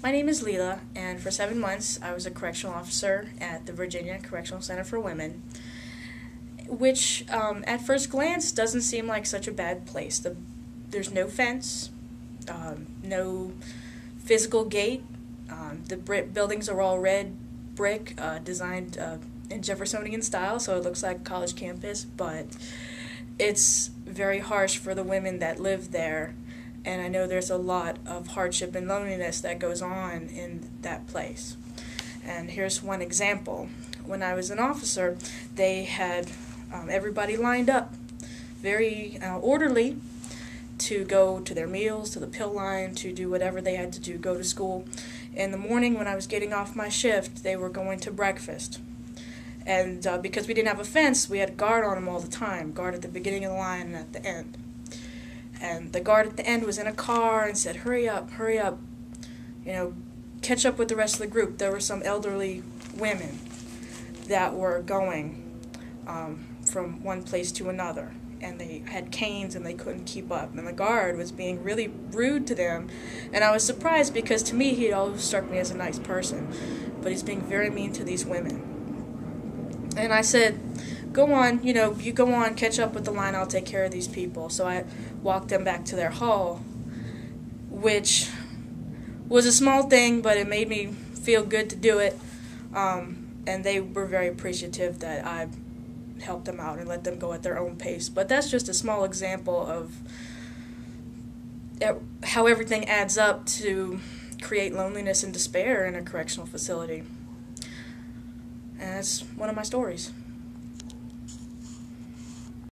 My name is Leila, and for seven months I was a correctional officer at the Virginia Correctional Center for Women, which um, at first glance doesn't seem like such a bad place. The, there's no fence, um, no physical gate. Um, the buildings are all red brick, uh, designed uh, in Jeffersonian style, so it looks like a college campus, but it's very harsh for the women that live there and I know there's a lot of hardship and loneliness that goes on in that place. And here's one example. When I was an officer, they had um, everybody lined up very uh, orderly to go to their meals, to the pill line, to do whatever they had to do, go to school. In the morning, when I was getting off my shift, they were going to breakfast. And uh, because we didn't have a fence, we had a guard on them all the time guard at the beginning of the line and at the end. And the guard at the end was in a car and said, Hurry up, hurry up. You know, catch up with the rest of the group. There were some elderly women that were going um, from one place to another. And they had canes and they couldn't keep up. And the guard was being really rude to them. And I was surprised because to me, he always struck me as a nice person. But he's being very mean to these women. And I said, go on, you know, you go on, catch up with the line, I'll take care of these people. So I walked them back to their hall, which was a small thing, but it made me feel good to do it. Um, and they were very appreciative that I helped them out and let them go at their own pace. But that's just a small example of how everything adds up to create loneliness and despair in a correctional facility. And that's one of my stories.